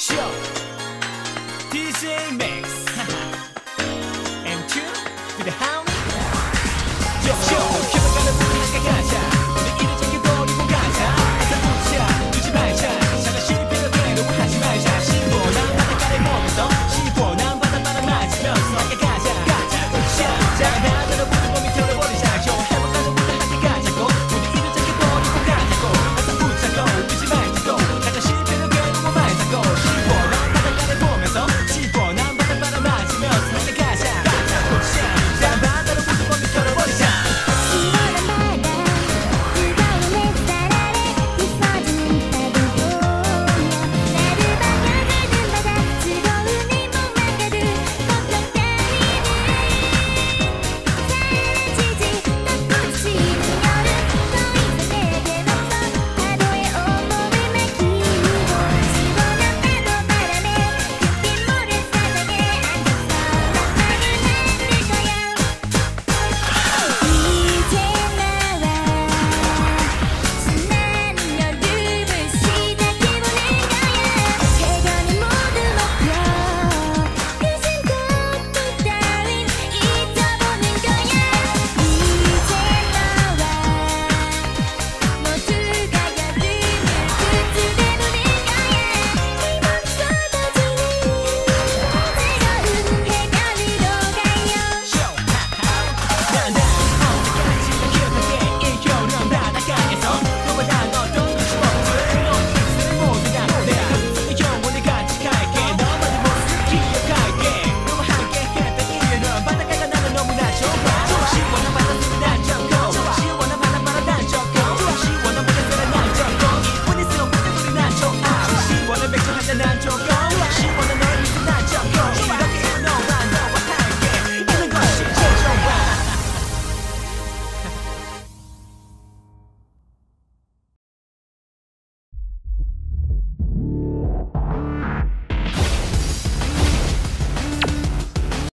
Show, DJ Max. M2 with the house. Show.